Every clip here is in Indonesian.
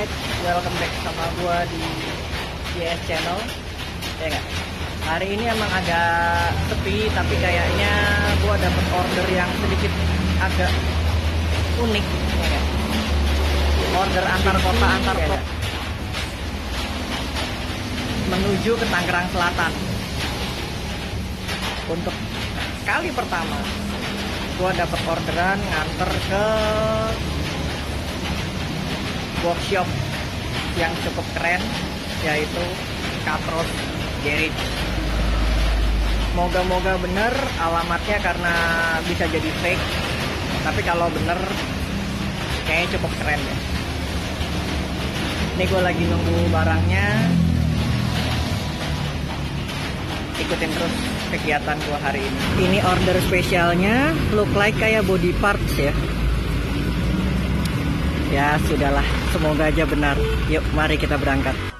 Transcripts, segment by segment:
alright welcome back sama gua di GS channel. Ya nggak? Hari ini emang agak sepi tapi kayaknya gua dapet order yang sedikit agak unik ya order antar kota antar Ya, kota. Menuju ke Tangerang Selatan. Untuk kali pertama gua dapet orderan nganter ke workshop yang cukup keren yaitu Katros Garage. Moga-moga bener alamatnya karena bisa jadi fake. Tapi kalau bener kayaknya cukup keren ya. Ini gue lagi nunggu barangnya. Ikutin terus kegiatan gue hari ini. Ini order spesialnya look like kayak body parts ya. Ya sudahlah, semoga aja benar. Yuk, mari kita berangkat.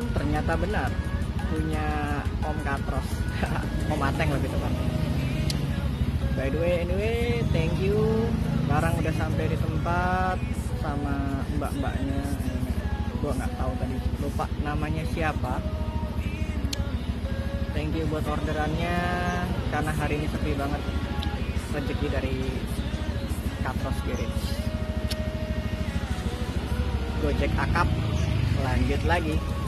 Dan ternyata benar punya Om Katros, Om Ateng lebih tepatnya. By the way, anyway, thank you. Barang udah sampai di tempat sama mbak-mbaknya. Gua nggak tahu tadi, lupa namanya siapa. Thank you buat orderannya karena hari ini sepi banget. Rezeki dari Katros Garage. Gojek akap, lanjut lagi.